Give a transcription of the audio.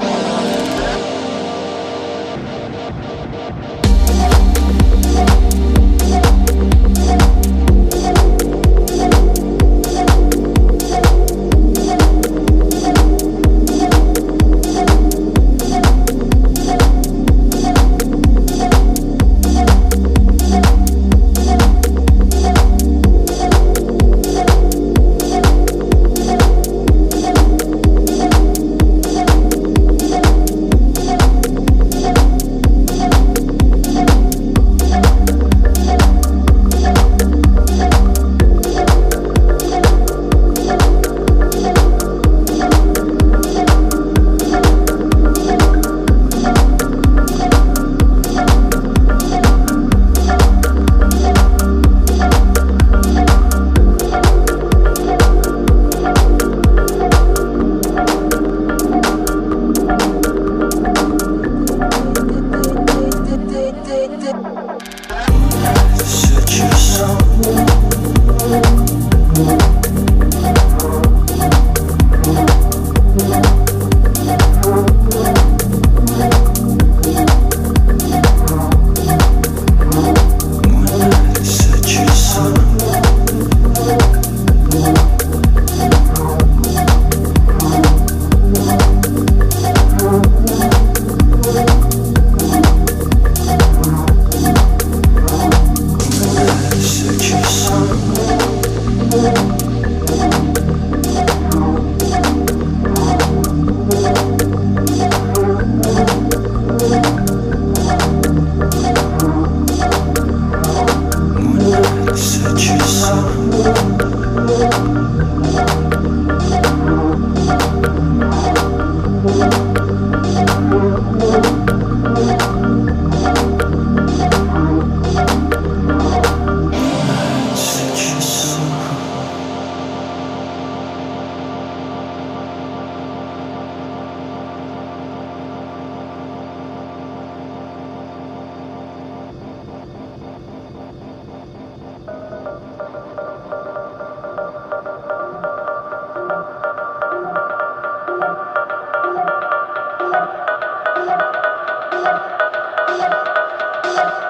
good. Thank you.